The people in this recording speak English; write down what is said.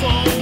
soul.